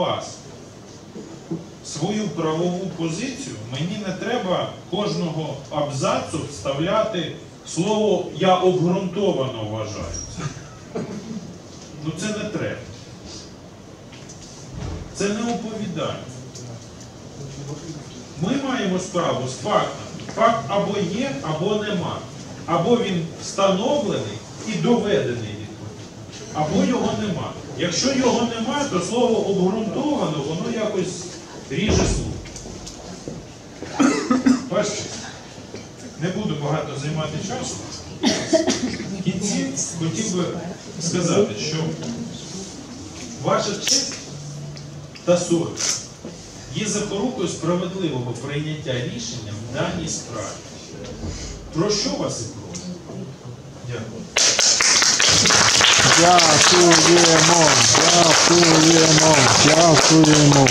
вас свою правову позицію, мені не треба кожного абзацу вставляти слово я обґрунтовано вважаю. Ну це не треба. Це не оповідання. Ми маємо справу з фактом. Факт або є, або нема. Або він встановлений і доведений або його нема. Якщо його нема, то слово обґрунтовано, воно якось ріже слух. Бачите, не буду багато займати часу. В кінці хотів би сказати, що ваша честь та совість є запорукою справедливого прийняття рішення в даній справі. Про що вас і прошу? Дякую. Já fui irmão, já fui irmão, já fui irmão.